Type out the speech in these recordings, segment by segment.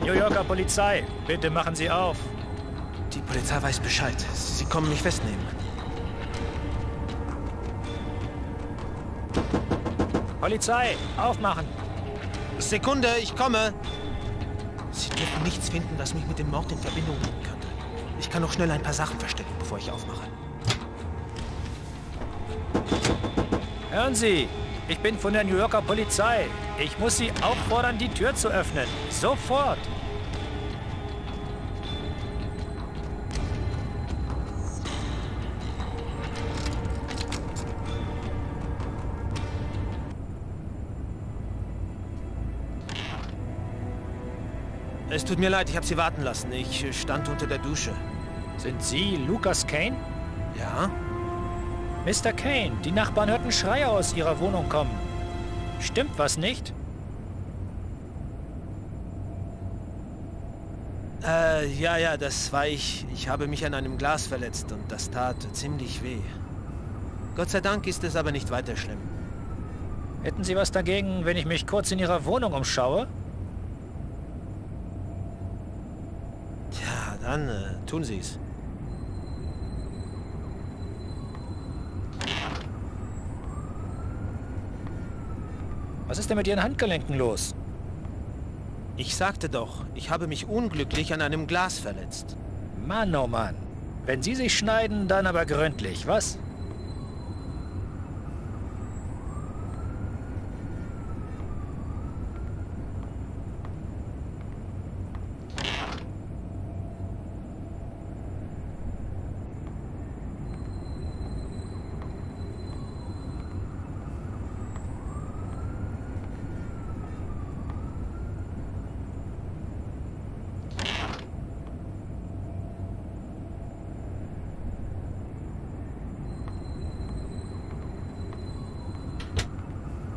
New Yorker Polizei, bitte machen Sie auf. Die Polizei weiß Bescheid. Sie kommen mich festnehmen. Polizei, aufmachen. Sekunde, ich komme. Sie dürfen nichts finden, das mich mit dem Mord in Verbindung bringen könnte. Ich kann noch schnell ein paar Sachen verstecken, bevor ich aufmache. Hören Sie, ich bin von der New Yorker Polizei. Ich muss Sie auffordern, die Tür zu öffnen. Sofort. Es tut mir leid, ich habe Sie warten lassen. Ich stand unter der Dusche. Sind Sie Lucas Kane? Ja? Mr. Kane, die Nachbarn hörten Schreier aus Ihrer Wohnung kommen. Stimmt was nicht? Äh, ja, ja, das war ich. Ich habe mich an einem Glas verletzt und das tat ziemlich weh. Gott sei Dank ist es aber nicht weiter schlimm. Hätten Sie was dagegen, wenn ich mich kurz in Ihrer Wohnung umschaue? Tja, dann äh, tun Sie es. Was ist denn mit Ihren Handgelenken los? Ich sagte doch, ich habe mich unglücklich an einem Glas verletzt. Mann, oh Mann. Wenn Sie sich schneiden, dann aber gründlich, was?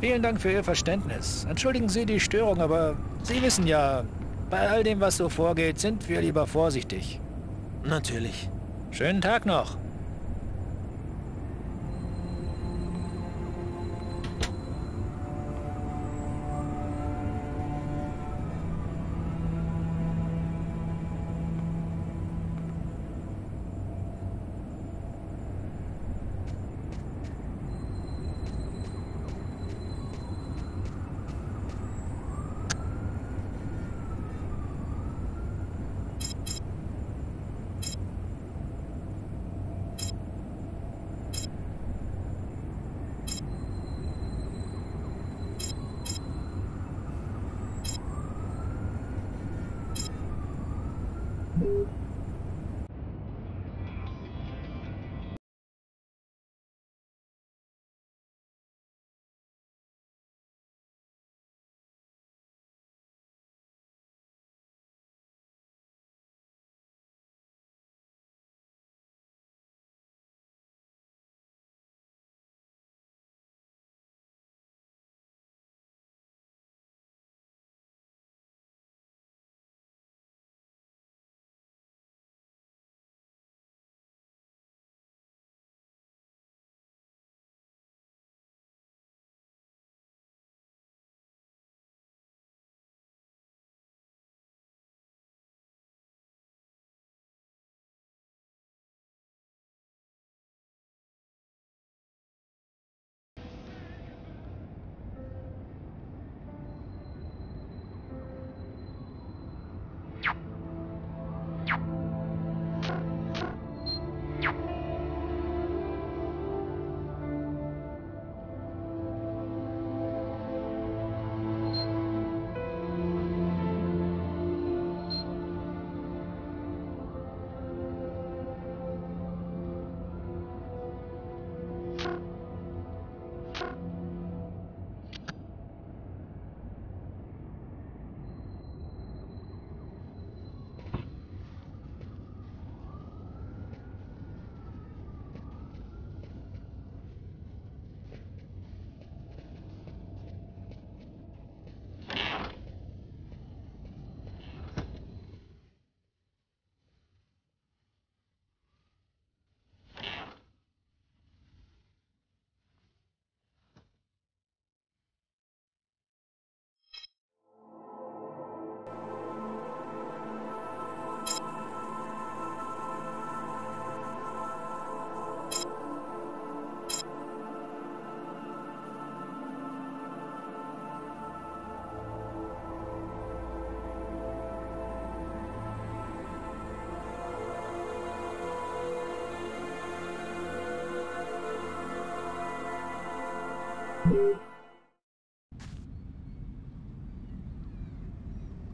Vielen Dank für Ihr Verständnis. Entschuldigen Sie die Störung, aber Sie wissen ja, bei all dem, was so vorgeht, sind wir lieber vorsichtig. Natürlich. Schönen Tag noch.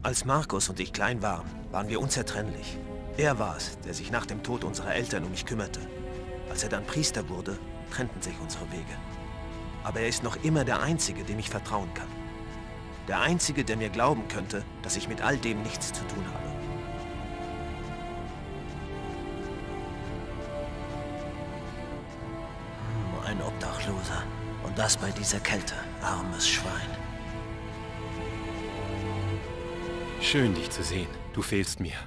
Als Markus und ich klein waren, waren wir unzertrennlich. Er war es, der sich nach dem Tod unserer Eltern um mich kümmerte. Als er dann Priester wurde, trennten sich unsere Wege. Aber er ist noch immer der Einzige, dem ich vertrauen kann. Der Einzige, der mir glauben könnte, dass ich mit all dem nichts zu tun habe. Und das bei dieser Kälte. Armes Schwein. Schön, dich zu sehen. Du fehlst mir.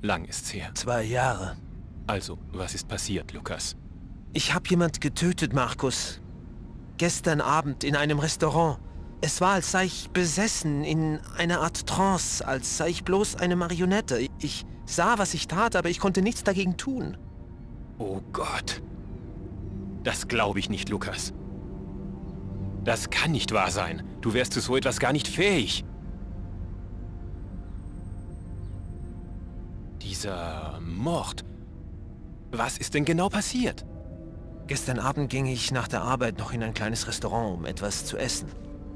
Lang ist's her. Zwei Jahre. Also, was ist passiert, Lukas? Ich habe jemand getötet, Markus. Gestern Abend in einem Restaurant. Es war, als sei ich besessen, in einer Art Trance, als sei ich bloß eine Marionette. Ich sah, was ich tat, aber ich konnte nichts dagegen tun. Oh Gott. Das glaube ich nicht, Lukas. Das kann nicht wahr sein. Du wärst zu so etwas gar nicht fähig. Dieser Mord. Was ist denn genau passiert? Gestern Abend ging ich nach der Arbeit noch in ein kleines Restaurant, um etwas zu essen.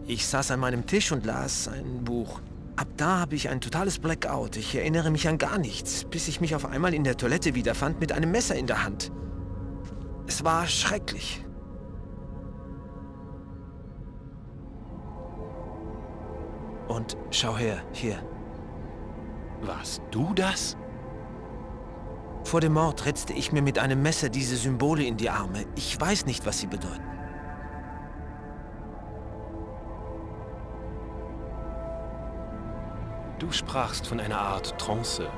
Ich saß an meinem Tisch und las ein Buch. Ab da habe ich ein totales Blackout. Ich erinnere mich an gar nichts, bis ich mich auf einmal in der Toilette wiederfand mit einem Messer in der Hand. Es war schrecklich. Und schau her, hier. Warst du das? Vor dem Mord ritzte ich mir mit einem Messer diese Symbole in die Arme. Ich weiß nicht, was sie bedeuten. Du sprachst von einer Art Trance.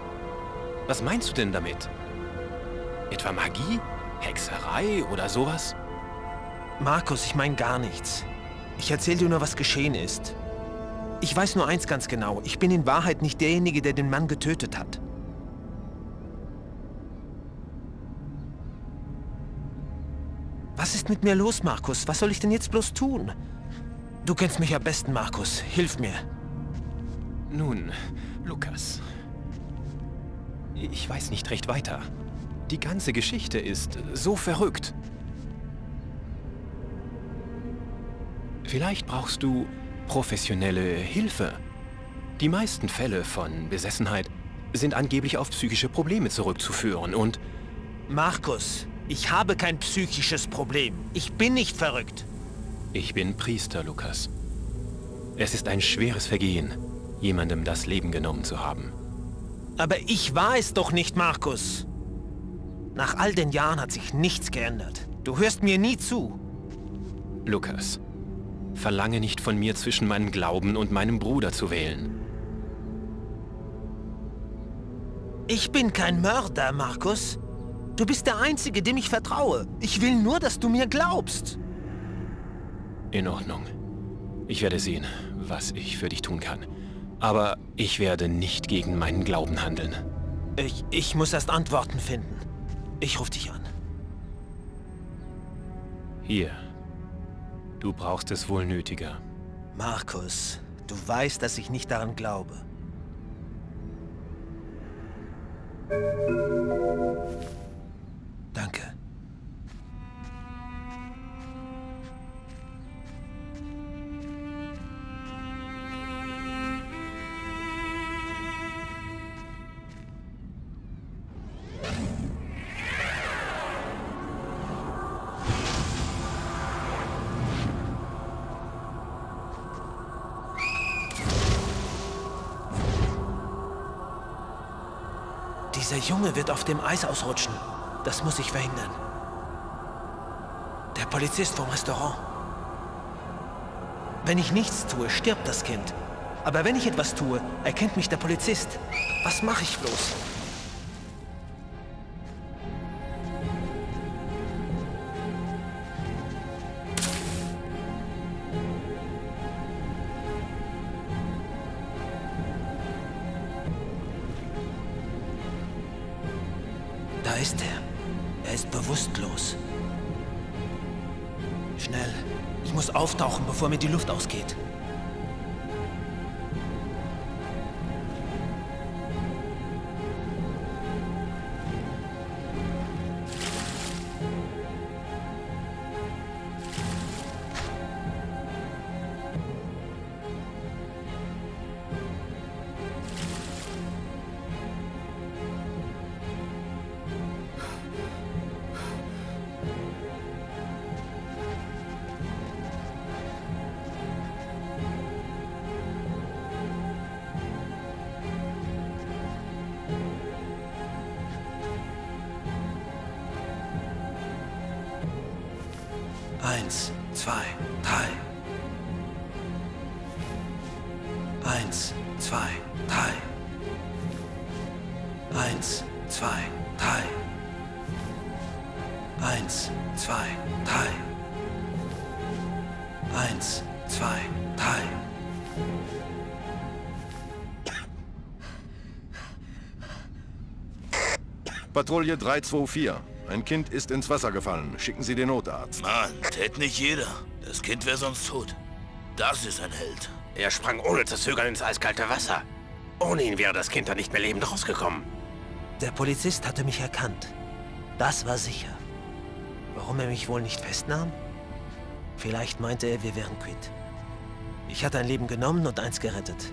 Was meinst du denn damit? Etwa Magie? Hexerei oder sowas? Markus, ich meine gar nichts. Ich erzähle dir nur, was geschehen ist. Ich weiß nur eins ganz genau. Ich bin in Wahrheit nicht derjenige, der den Mann getötet hat. Was ist mit mir los, Markus? Was soll ich denn jetzt bloß tun? Du kennst mich am besten, Markus. Hilf mir. Nun, Lukas. Ich weiß nicht recht weiter. Die ganze Geschichte ist so verrückt. Vielleicht brauchst du professionelle Hilfe. Die meisten Fälle von Besessenheit sind angeblich auf psychische Probleme zurückzuführen und... Markus, ich habe kein psychisches Problem. Ich bin nicht verrückt. Ich bin Priester, Lukas. Es ist ein schweres Vergehen, jemandem das Leben genommen zu haben. Aber ich war es doch nicht, Markus. Nach all den Jahren hat sich nichts geändert. Du hörst mir nie zu. Lukas, verlange nicht von mir zwischen meinem Glauben und meinem Bruder zu wählen. Ich bin kein Mörder, Markus. Du bist der Einzige, dem ich vertraue. Ich will nur, dass du mir glaubst. In Ordnung. Ich werde sehen, was ich für dich tun kann. Aber ich werde nicht gegen meinen Glauben handeln. Ich, ich muss erst Antworten finden. Ich rufe dich an. Hier. Du brauchst es wohl nötiger. Markus, du weißt, dass ich nicht daran glaube. Danke. Dieser Junge wird auf dem Eis ausrutschen. Das muss ich verhindern. Der Polizist vom Restaurant. Wenn ich nichts tue, stirbt das Kind. Aber wenn ich etwas tue, erkennt mich der Polizist. Was mache ich bloß? Schnell. Ich muss auftauchen, bevor mir die Luft ausgeht. Zwei, drei. Eins, zwei, drei. Eins, zwei, drei. Patrouille 324. Ein Kind ist ins Wasser gefallen. Schicken Sie den Notarzt. Mann, tät nicht jeder. Das Kind wäre sonst tot. Das ist ein Held. Er sprang ohne zu zögern ins eiskalte Wasser. Ohne ihn wäre das Kind da nicht mehr lebend rausgekommen. Der Polizist hatte mich erkannt. Das war sicher. Warum er mich wohl nicht festnahm? Vielleicht meinte er, wir wären quitt. Ich hatte ein Leben genommen und eins gerettet.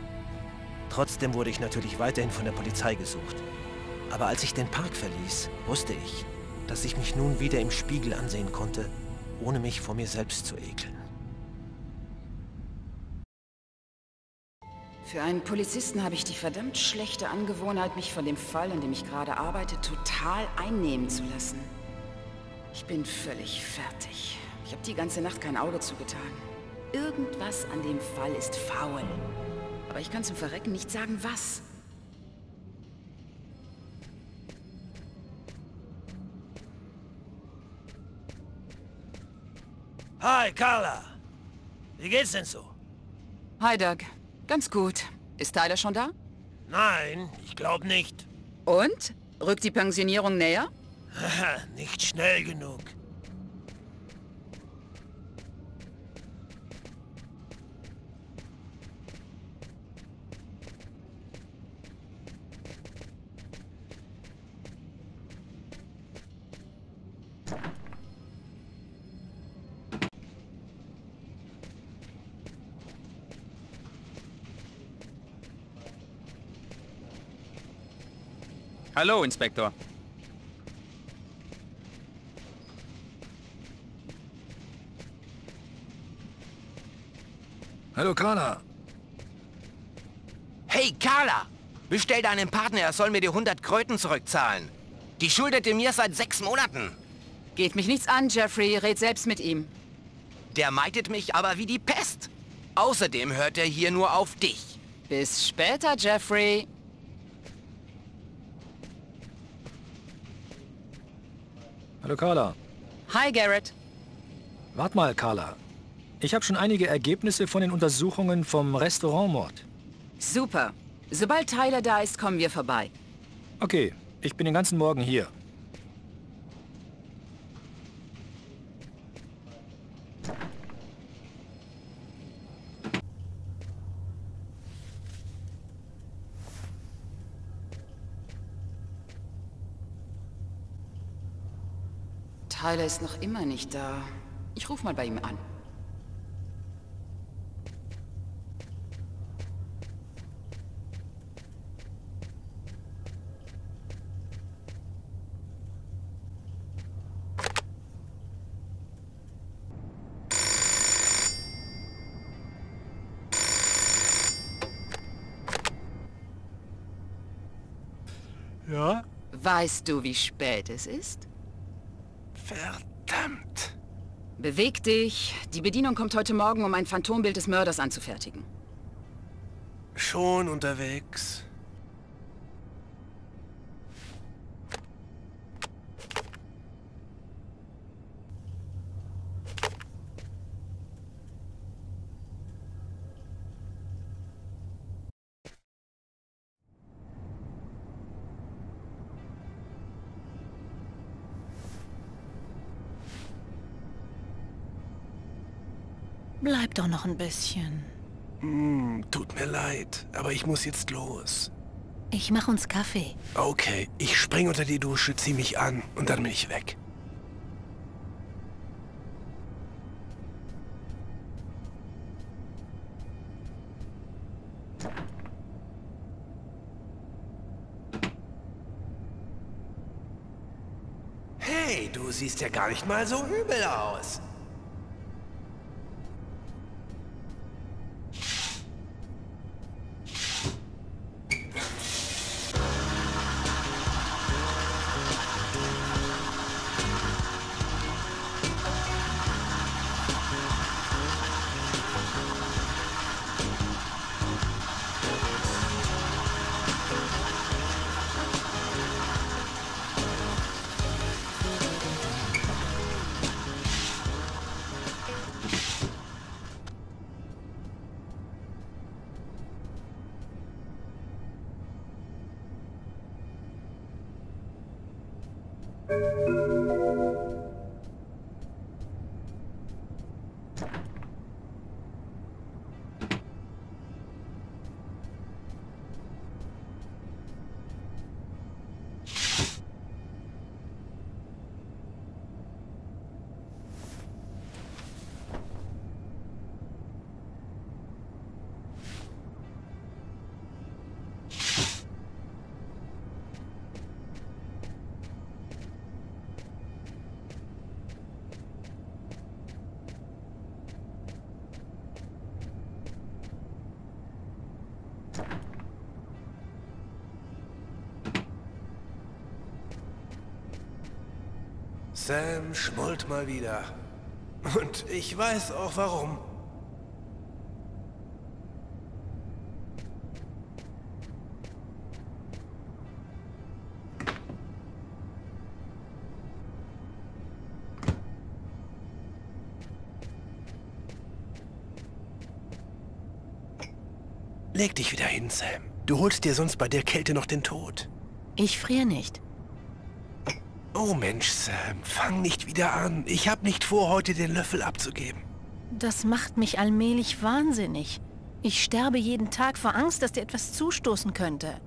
Trotzdem wurde ich natürlich weiterhin von der Polizei gesucht. Aber als ich den Park verließ, wusste ich, dass ich mich nun wieder im Spiegel ansehen konnte, ohne mich vor mir selbst zu ekeln. Für einen Polizisten habe ich die verdammt schlechte Angewohnheit, mich von dem Fall, in dem ich gerade arbeite, total einnehmen zu lassen. Ich bin völlig fertig. Ich habe die ganze Nacht kein Auge zugetan. Irgendwas an dem Fall ist faul. Aber ich kann zum Verrecken nicht sagen, was. Hi, Carla. Wie geht's denn so? Hi, Doug. Ganz gut. Ist Tyler schon da? Nein, ich glaube nicht. Und? Rückt die Pensionierung näher? nicht schnell genug. Hallo, Inspektor. Hallo, Carla. Hey, Carla! Bestell deinen Partner, er soll mir die 100 Kröten zurückzahlen. Die schuldet ihr mir seit sechs Monaten. Geht mich nichts an, Jeffrey. Red selbst mit ihm. Der meidet mich aber wie die Pest. Außerdem hört er hier nur auf dich. Bis später, Jeffrey. Hallo, Carla. Hi, Garrett. Wart mal, Carla. Ich habe schon einige Ergebnisse von den Untersuchungen vom Restaurantmord. Super. Sobald Tyler da ist, kommen wir vorbei. Okay, ich bin den ganzen Morgen hier. Tyler ist noch immer nicht da. Ich ruf mal bei ihm an. Ja? Weißt du, wie spät es ist? Verdammt. Beweg dich. Die Bedienung kommt heute Morgen, um ein Phantombild des Mörders anzufertigen. Schon unterwegs. Doch noch ein bisschen. Hm, tut mir leid, aber ich muss jetzt los. Ich mach uns Kaffee. Okay, ich spring unter die Dusche, zieh mich an und dann bin ich weg. Hey, du siehst ja gar nicht mal so übel aus. Sam schmollt mal wieder. Und ich weiß auch warum. Leg dich wieder hin, Sam. Du holst dir sonst bei der Kälte noch den Tod. Ich friere nicht. Oh Mensch, Sam, fang nicht wieder an. Ich hab nicht vor, heute den Löffel abzugeben. Das macht mich allmählich wahnsinnig. Ich sterbe jeden Tag vor Angst, dass dir etwas zustoßen könnte.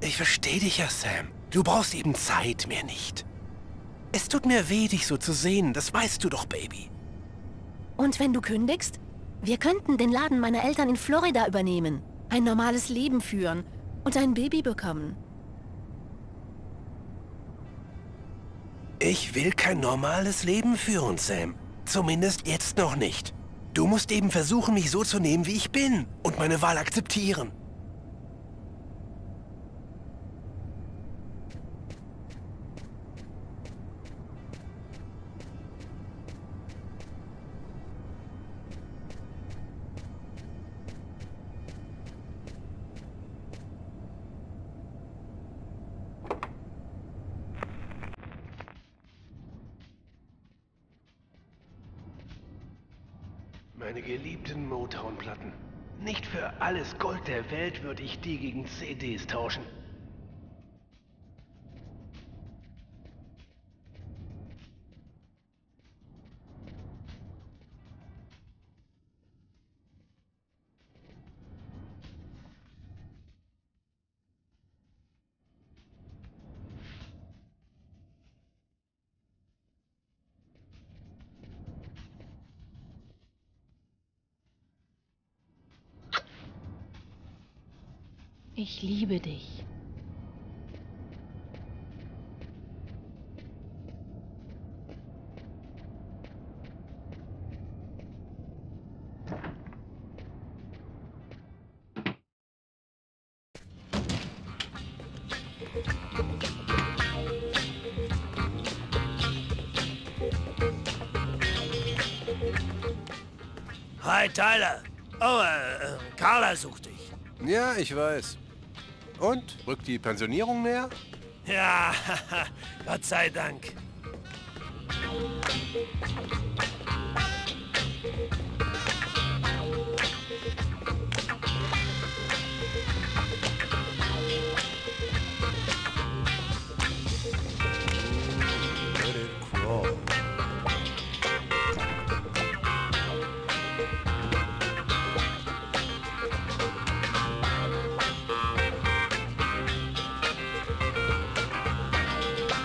Ich verstehe dich ja, Sam. Du brauchst eben Zeit, mehr nicht. Es tut mir weh, dich so zu sehen. Das weißt du doch, Baby. Und wenn du kündigst? Wir könnten den Laden meiner Eltern in Florida übernehmen, ein normales Leben führen und ein Baby bekommen. Ich will kein normales Leben führen, Sam. Zumindest jetzt noch nicht. Du musst eben versuchen, mich so zu nehmen, wie ich bin und meine Wahl akzeptieren. Meine geliebten Motown-Platten. Nicht für alles Gold der Welt würde ich die gegen CDs tauschen. Ich liebe dich. Hi, Tyler. Oh, äh, Carla sucht dich. Ja, ich weiß. Und? Rückt die Pensionierung näher? Ja, Gott sei Dank.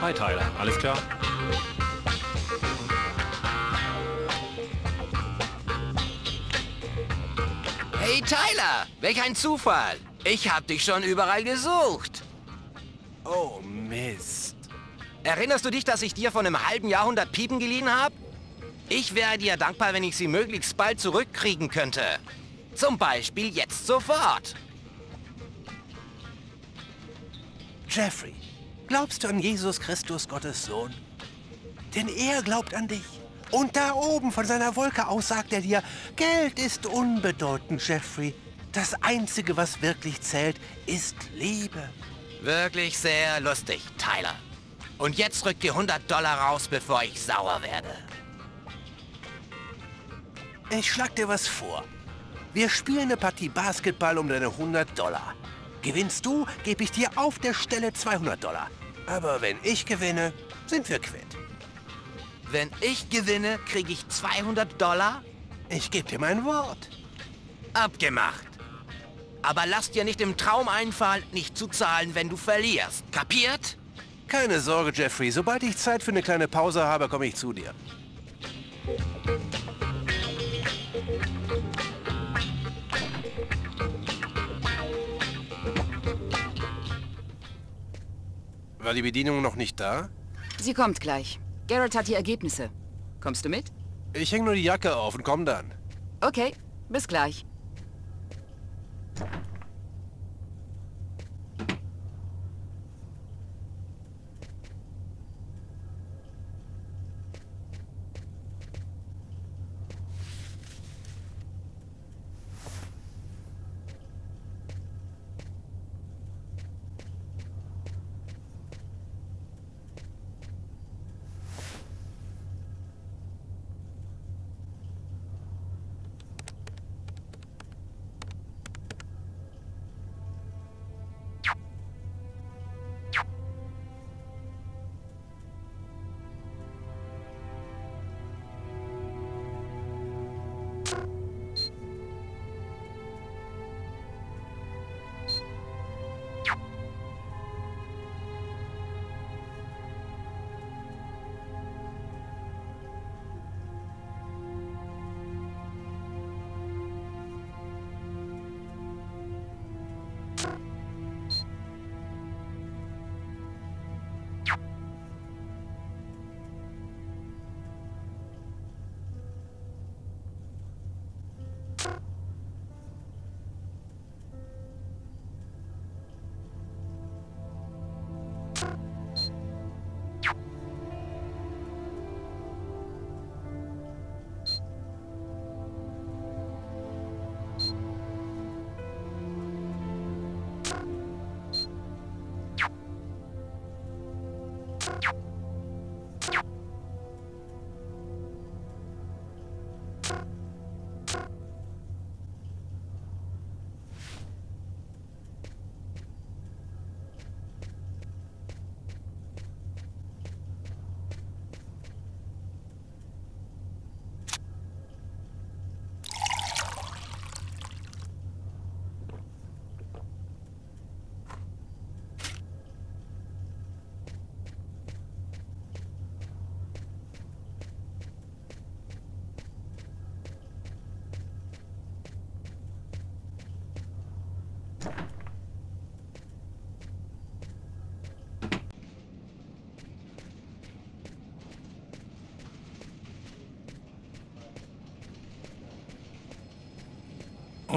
Hi Tyler, alles klar? Hey Tyler, welch ein Zufall. Ich hab dich schon überall gesucht. Oh, Mist. Erinnerst du dich, dass ich dir vor einem halben Jahrhundert Piepen geliehen habe? Ich wäre dir dankbar, wenn ich sie möglichst bald zurückkriegen könnte. Zum Beispiel jetzt sofort. Jeffrey, glaubst du an Jesus Christus, Gottes Sohn? Denn er glaubt an dich. Und da oben von seiner Wolke aus sagt er dir, Geld ist unbedeutend, Jeffrey. Das Einzige, was wirklich zählt, ist Liebe. Wirklich sehr lustig, Tyler. Und jetzt rück die 100 Dollar raus, bevor ich sauer werde. Ich schlag dir was vor. Wir spielen eine Partie Basketball um deine 100 Dollar. Gewinnst du, gebe ich dir auf der Stelle 200 Dollar. Aber wenn ich gewinne, sind wir quitt. Wenn ich gewinne, kriege ich 200 Dollar? Ich gebe dir mein Wort. Abgemacht. Aber lass dir nicht im Traum einfallen, nicht zu zahlen, wenn du verlierst. Kapiert? Keine Sorge, Jeffrey. Sobald ich Zeit für eine kleine Pause habe, komme ich zu dir. War die Bedienung noch nicht da? Sie kommt gleich. Garrett hat die Ergebnisse. Kommst du mit? Ich hänge nur die Jacke auf und komm dann. Okay, bis gleich.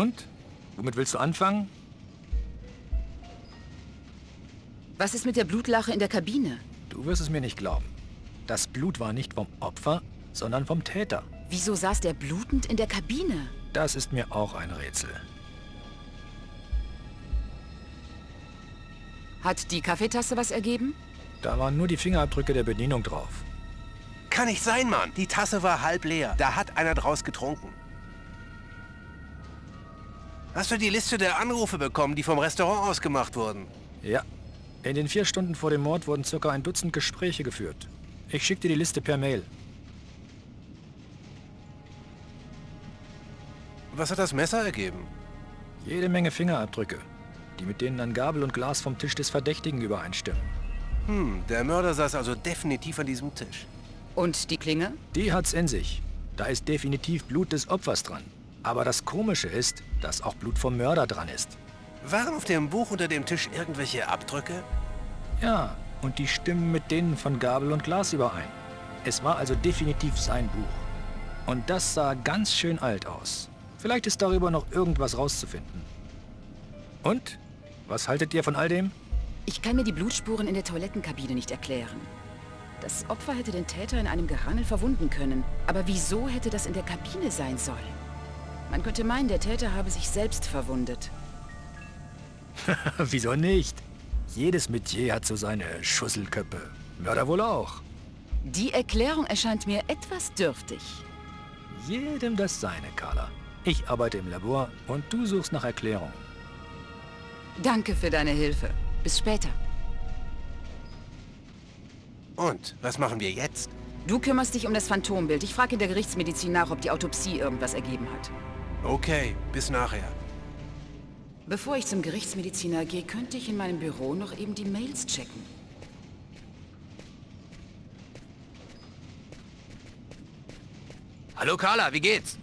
Und? Womit willst du anfangen? Was ist mit der Blutlache in der Kabine? Du wirst es mir nicht glauben. Das Blut war nicht vom Opfer, sondern vom Täter. Wieso saß der blutend in der Kabine? Das ist mir auch ein Rätsel. Hat die Kaffeetasse was ergeben? Da waren nur die Fingerabdrücke der Bedienung drauf. Kann nicht sein, Mann. Die Tasse war halb leer. Da hat einer draus getrunken. Hast du die Liste der Anrufe bekommen, die vom Restaurant aus gemacht wurden? Ja. In den vier Stunden vor dem Mord wurden circa ein Dutzend Gespräche geführt. Ich schicke dir die Liste per Mail. Was hat das Messer ergeben? Jede Menge Fingerabdrücke, die mit denen an Gabel und Glas vom Tisch des Verdächtigen übereinstimmen. Hm, der Mörder saß also definitiv an diesem Tisch. Und die Klinge? Die hat's in sich. Da ist definitiv Blut des Opfers dran. Aber das Komische ist, dass auch Blut vom Mörder dran ist. Waren auf dem Buch unter dem Tisch irgendwelche Abdrücke? Ja, und die stimmen mit denen von Gabel und Glas überein. Es war also definitiv sein Buch. Und das sah ganz schön alt aus. Vielleicht ist darüber noch irgendwas rauszufinden. Und? Was haltet ihr von all dem? Ich kann mir die Blutspuren in der Toilettenkabine nicht erklären. Das Opfer hätte den Täter in einem Gerangel verwunden können. Aber wieso hätte das in der Kabine sein sollen? Man könnte meinen, der Täter habe sich selbst verwundet. Wieso nicht? Jedes Metier hat so seine Schusselköppe. Mörder wohl auch. Die Erklärung erscheint mir etwas dürftig. Jedem das seine, Carla. Ich arbeite im Labor und du suchst nach Erklärungen. Danke für deine Hilfe. Bis später. Und, was machen wir jetzt? Du kümmerst dich um das Phantombild. Ich frage in der Gerichtsmedizin nach, ob die Autopsie irgendwas ergeben hat. Okay, bis nachher. Bevor ich zum Gerichtsmediziner gehe, könnte ich in meinem Büro noch eben die Mails checken. Hallo Carla, wie geht's?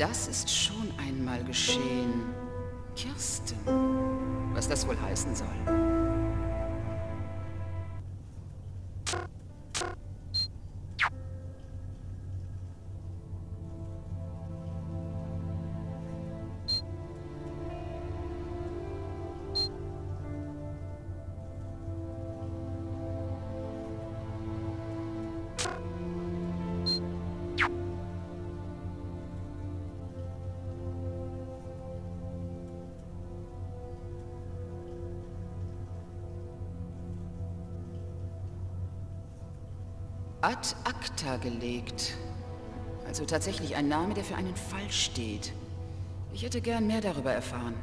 Das ist schon einmal geschehen. Kirsten. Was das wohl heißen soll. Ad acta gelegt. Also tatsächlich ein Name, der für einen Fall steht. Ich hätte gern mehr darüber erfahren.